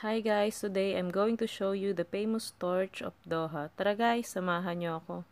Hi guys, today I'm going to show you the famous torch of Doha. Tara guys, samahan niyo ako.